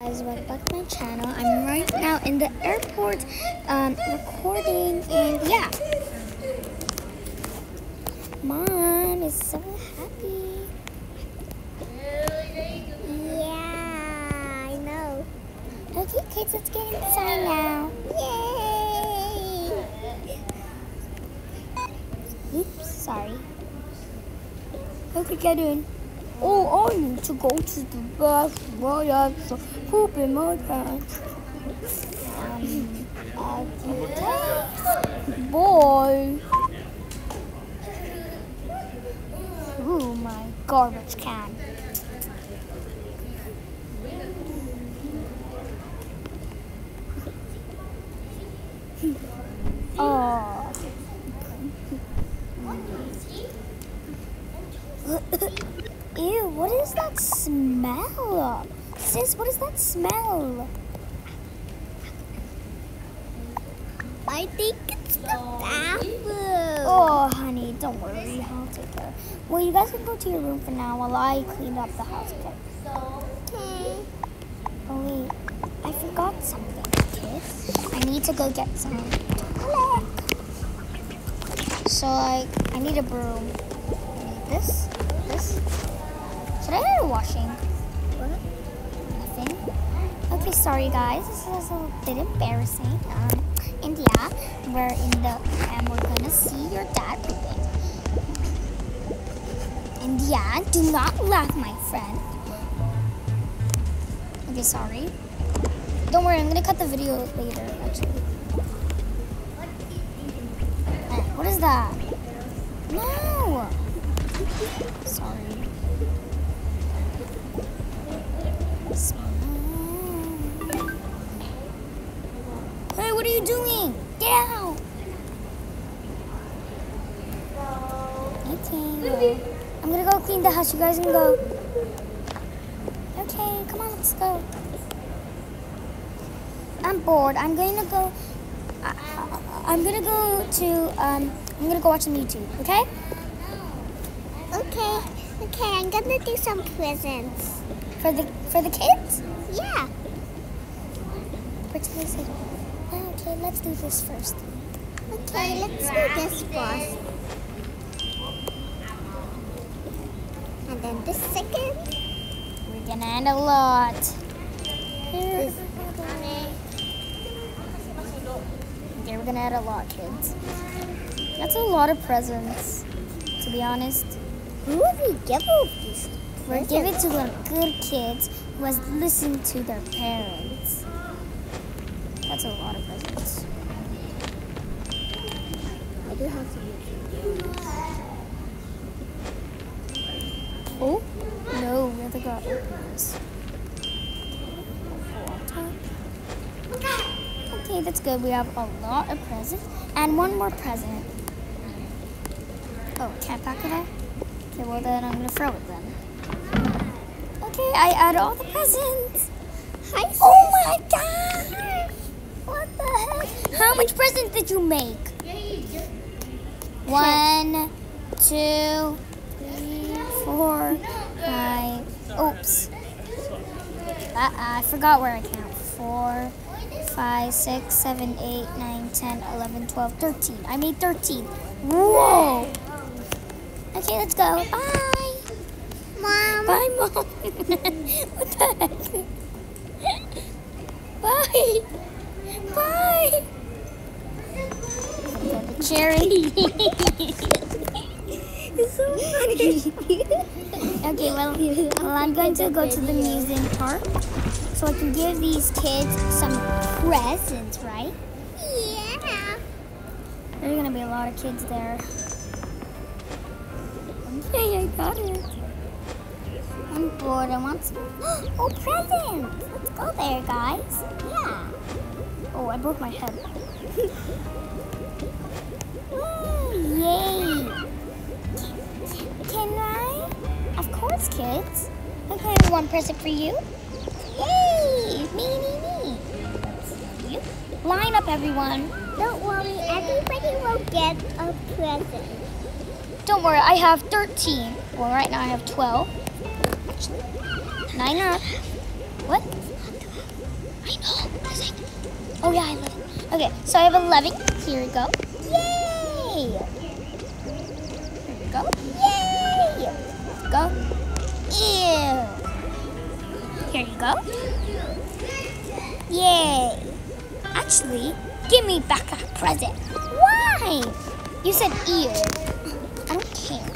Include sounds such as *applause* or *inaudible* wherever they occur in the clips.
guys, welcome back to my channel. I'm right now in the airport um, recording and yeah. Mom is so happy. Yeah, I know. Okay, kids, let's get inside now. Yay! Oops, sorry. Okay, get in. Oh, I need to go to the bathroom. I have some poop in my pants. Boy. Ooh, my garbage can. Oh. *laughs* Ew, what is that smell? Sis, what is that smell? I think it's the bathroom. Oh, honey, don't worry. I'll take care. Well, you guys can go to your room for now while I clean up the house, okay? Okay. Oh, wait. I forgot something, kids. I need to go get some toilet. So, like, I need a broom. I need this, this. I do washing? What? Nothing. Okay, sorry guys. This is a bit embarrassing. Um, and yeah, we're in the and we're gonna see your dad pooping. And yeah, do not laugh, my friend. Okay, sorry. Don't worry, I'm gonna cut the video later. Actually. What is that? No. *laughs* Sorry. Doing? Get out! Okay, I'm gonna go clean the house. You guys can go. Okay, come on, let's go. I'm bored. I'm gonna go. I, I, I'm gonna go to. Um, I'm gonna go watch some YouTube. Okay? Okay. Okay, I'm gonna do some presents. For the for the kids. Yeah. Video. Okay, let's do this first. Okay, let's do this first. And then the second. We're gonna add a lot. Here. Okay, we're gonna add a lot, kids. That's a lot of presents, to be honest. Who would we give all these? We're giving to the good kids who has listened to their parents. Oh, no, we have to go open this. Okay, that's good. We have a lot of presents and one more present. Oh, can't pack it out? Okay, well then I'm gonna throw it then. Okay, I add all the presents. Hi. Oh my gosh! What the heck? How much presents did you make? One, two, three, four, five. Oops. Uh, I forgot where I count. Four, five, six, seven, eight, nine, ten, eleven, twelve, thirteen. I made 13. Whoa! Okay, let's go. Bye! Mom. Bye, Mom. *laughs* what the heck? *laughs* Bye. Bye. Cherry. *laughs* It's so funny. okay, well, well, I'm going to go to the museum park so I can give these kids some presents, right? yeah. There's gonna be a lot of kids there. Okay, I got it. I'm bored. I want some. *gasps* Oh, presents! Let's go there, guys. Yeah. Oh, I broke my head. *laughs* Yay! Can I? Of course, kids. Okay, one present for you. Yay! Me, me, me. You. Line up, everyone. Don't worry, everybody will get a present. Don't worry, I have 13. Well, right now I have 12. Nine up. What? Oh yeah, I love it. Okay, so I have 11. Here we go. Go. Ew. Here you go. Yay! Actually, give me back a present. Why? You said ew. I don't care.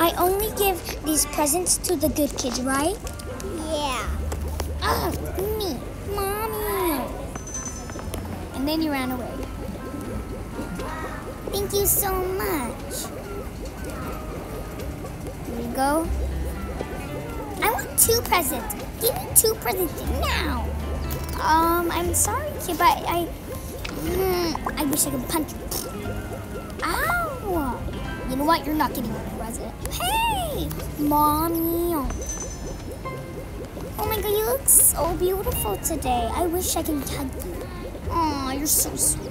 I only give these presents to the good kids, right? Yeah. Ugh, me, mommy. And then you ran away. Thank you so much. Here you go. I want two presents. Give me two presents now. Um, I'm sorry, kid, but I, mm, I wish I could punch you. Ow! You know what? You're not getting a present. Hey, mommy. Oh my god, you look so beautiful today. I wish I could hug you. Aw, you're so sweet.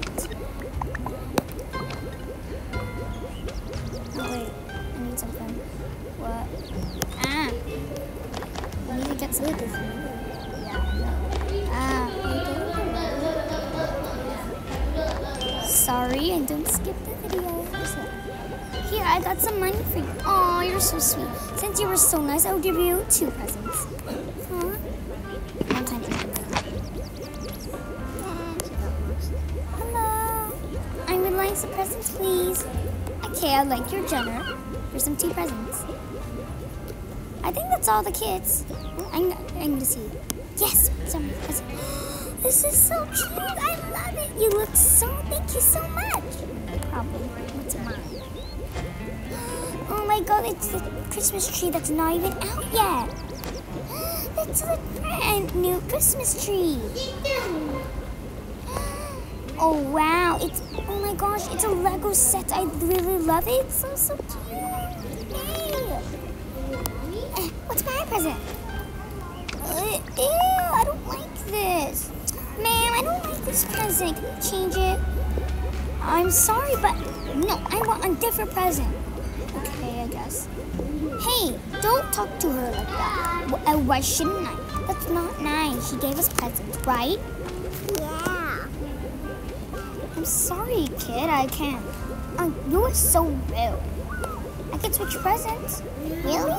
Sorry, and don't skip the video. Here, I got some money for you. Aw, you're so sweet. Since you were so nice, I'll give you two presents. Huh? One time. Hello. I would like some presents, please. Okay, I'd like your dinner. Here's some two presents. I think that's all the kids. I'm, I'm gonna see. Yes, some presents. This is so cute. I love it. You look so. Thank you so much. Probably. What's *gasps* mine? Oh my god, it's the Christmas tree that's not even out yet. *gasps* That's a brand new Christmas tree. *gasps* Oh wow, it's oh my gosh, it's a Lego set. I really love it. It's so so cute. Eh, *laughs* What's my present? Uh, ew, I don't like this. I don't like this present. Can you change it? I'm sorry, but no, I want a different present. Okay, I guess. Hey, don't talk to her like that. Wh- uh, Why shouldn't I? That's not nice. She gave us presents, right? Yeah. I'm sorry, kid. I can't. Uh, you are so rude. I can switch presents. Really?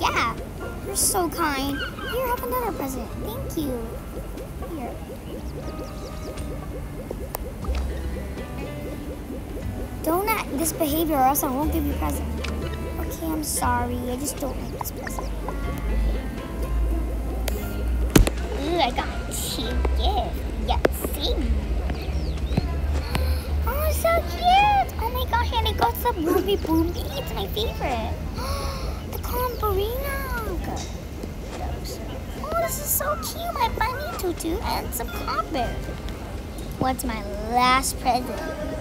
Yeah. You're so kind. Here, have another present. Thank you. This behavior or else I won't give you a present. Okay, I'm sorry. I just don't like this present. Ooh, I got two gifts. Yes, see? Oh, so cute! Oh my gosh, and it got some Ruby Boombi. It's my favorite. *gasps* the Combarina. Oh, this is so cute. My bunny tutu and some copper. What's my last present?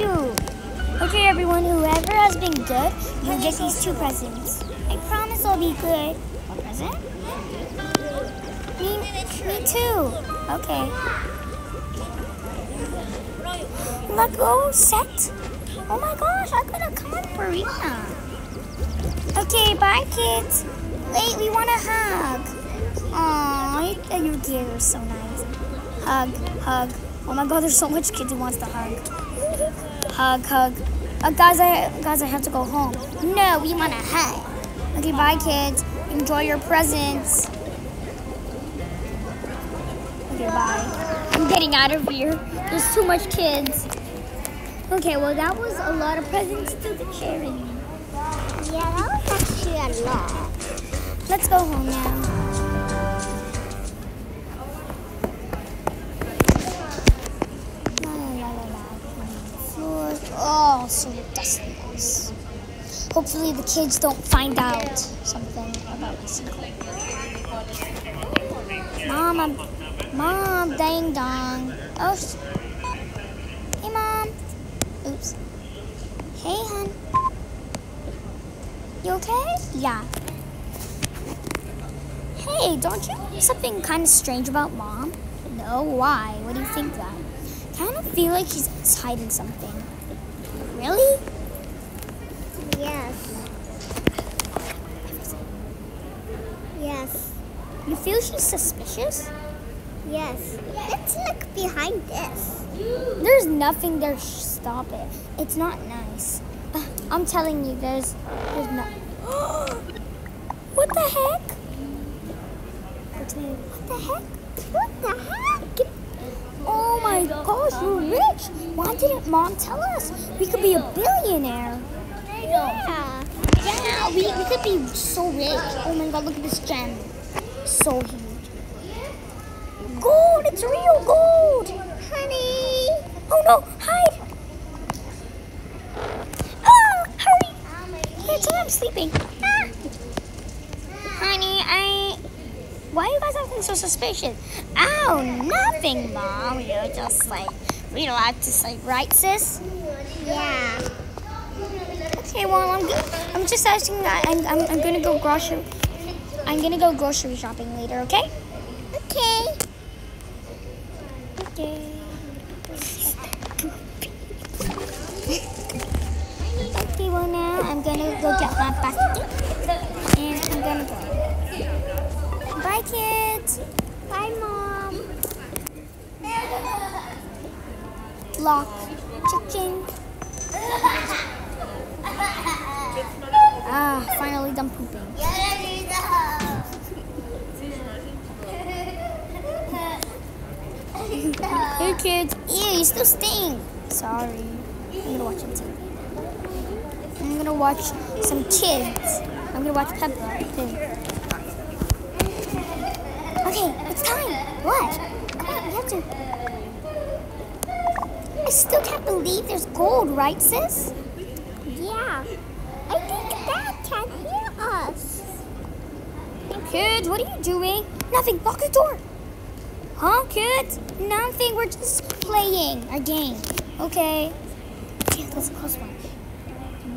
A. Okay, everyone, whoever has been good, you get these two presents. I promise I'll be good. What present? Me, me too. Okay. Lego set. Oh my gosh, I got a Combarina. Okay, bye, kids. Wait, we want a hug. Aw, your kids are so nice. Hug, hug. Oh my god, there's so much kids who wants to hug. Hug, hug. Uh, guys, I guys, I have to go home. No, we want a hug. Okay, bye, kids. Enjoy your presents. Okay, bye. I'm getting out of here. There's too much kids. Okay, well, that was a lot of presents to the charity. Yeah, that was actually a lot. Let's go home now. Dusty. Yes. Hopefully the kids don't find out something about my. Mom, I'm, Mom, dang dong. Oh, hey, Mom. Oops. Hey, hon. You okay? Yeah. Hey, don't you something kind of strange about mom? No, why? What do you think that? Kind of feel like she's hiding something. Really? Yes. Yes. You feel she's suspicious? Yes. Let's look behind this. There's nothing there. Stop it. It's not nice. Uh, I'm telling you, there's, there's no. *gasps* what the heck? What the heck? What the heck? Oh my gosh, you're rich. Why didn't mom tell us? We could be a billionaire. Yeah. Yeah, we, we could be so rich. Oh my god, look at this gem. So huge. Gold! It's real gold! Honey. Oh no, hide! Oh, hurry! Here, tell I'm sleeping. Ah. Honey, I. Why are you guys acting so suspicious? Oh, nothing, Mom. You're just like, we don't have to say, right, sis? Yeah. Okay, well, I'm. I'm just asking. I- I'm, I'm, I'm gonna go grocery. I'm gonna go grocery shopping later. Okay? Okay. Okay. Okay, well now I'm gonna go get my basket and I'm gonna go. Bye, kids. Bye, Mom. Lock. Chicken. Ah, finally done pooping. Hey, kids. Ew, you still stink. Sorry. I'm gonna watch some TV. I'm gonna watch some kids. I'm gonna watch Peppa. Okay, it's time. What? We have to. Still can't believe there's gold, right, sis? Yeah. I think Dad can hear us. Kids, what are you doing? Nothing. Lock the door. Huh, kids? Nothing. We're just playing our game. Okay. Yeah, that's a close one.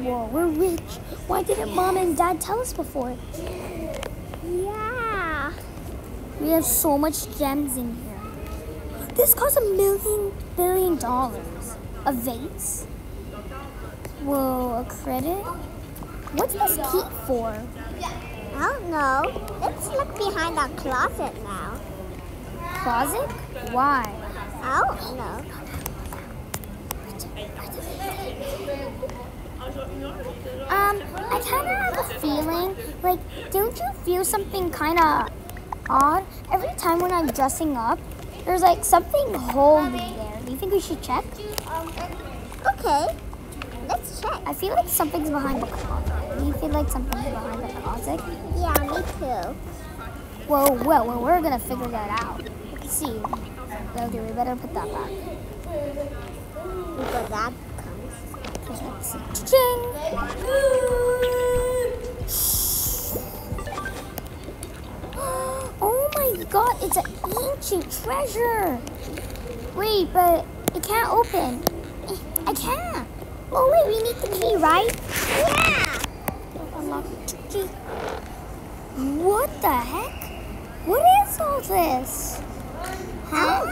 Whoa, we're rich. Why didn't mom and dad tell us before? Yeah. We have so much gems in here. This costs a million billion dollars. A vase? Whoa, a credit? What's this key for? I don't know. Let's look behind our closet now. Closet? Why? I don't know. Um, I kind of have a feeling, like, don't you feel something kind of odd? Every time when I'm dressing up, there's like something. Do you think we should check? Okay. Let's check. I feel like something's behind the closet. Do you feel like something's behind the closet? Yeah, me too. Whoa, whoa, whoa, we're gonna figure that out. Let's see. Okay, we better put that back. Before that comes. Okay, let's see. Ching! *gasps* Oh my god, it's an ancient treasure! Wait, but it can't open. I can't. Oh wait, we need the key, right? Yeah. Unlock key. What the heck? What is all this? Huh?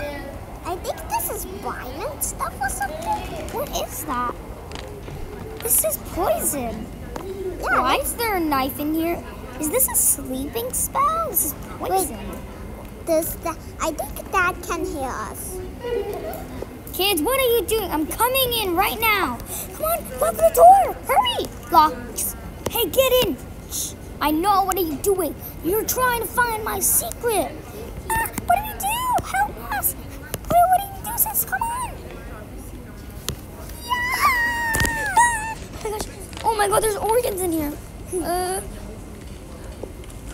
I think this is violent stuff or something. What is that? This is poison. Yeah. Why is there a knife in here? Is this a sleeping spell? This is poison. Does that? I think Dad can hear us. Kids, what are you doing? I'm coming in right now. Come on, lock the door. Hurry. Locks. Hey, get in. Shh. I know. What are you doing? You're trying to find my secret. Ah, what do we do? Help us. What do you do, sis? Come on. Yeah. Oh my gosh. Oh my god, there's organs in here. Uh,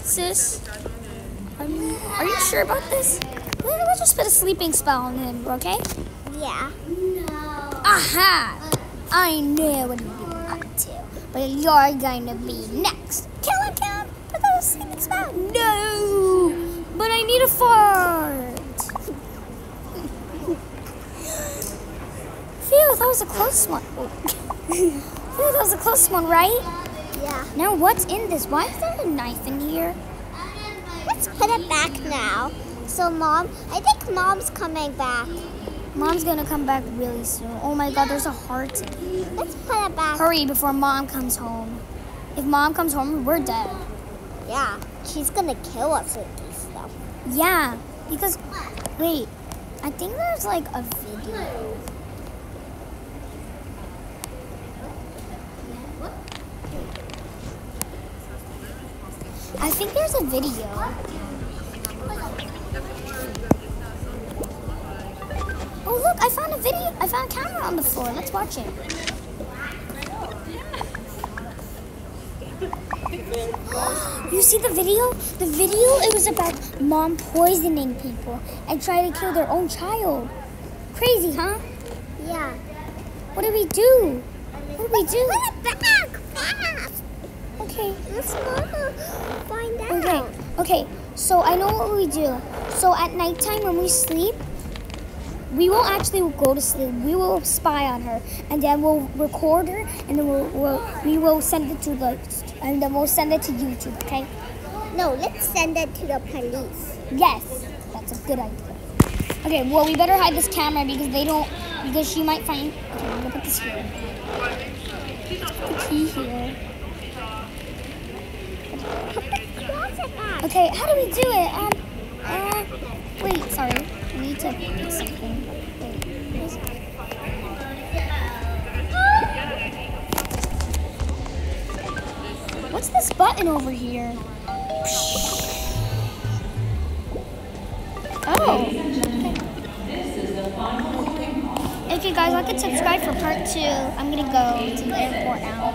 sis, um, are you sure about this? Let's just put a sleeping spell on him, okay? Yeah. No. Aha! I know what you're up to, but you're going to be next. Kill him, kill him! Put the sleeping spell. No! But I need a fart. *laughs* Phew, that was a close one. *laughs* Phew, that was a close one, right? Yeah. Now, what's in this? Why is there a knife in here? Let's put it back now. So, Mom, I think Mom's coming back. Mom's gonna come back really soon. Oh my god, there's a heart. in here. Let's put it back. Hurry before mom comes home. If mom comes home, we're dead. Yeah. She's gonna kill us with this stuff. Yeah, because Wait, I think there's like a video. I think there's a video. Found a. I found a camera on the floor. Let's watch it. *gasps* You see the video? The video, it was about mom poisoning people and trying to kill their own child. Crazy, huh? Yeah. What do we do? What do we do? Put it back, fast. Okay. Let's go find out. Okay. Okay. So I know what we do. So at nighttime when we sleep, we won't actually go to sleep. We will spy on her, and then we'll record her, and then we'll, we'll we will send it to the, and then we'll send it to YouTube. Okay? No, let's send it to the police. Yes, that's a good idea. Okay. Well, we better hide this camera because they don't, because she might find. Okay, I'm gonna put this here. Put the key here. Close it back. Okay, how do we do it? Um, uh, wait, sorry. What's this button over here? Oh. Okay, guys, like and subscribe for part two. I'm gonna go to the airport now.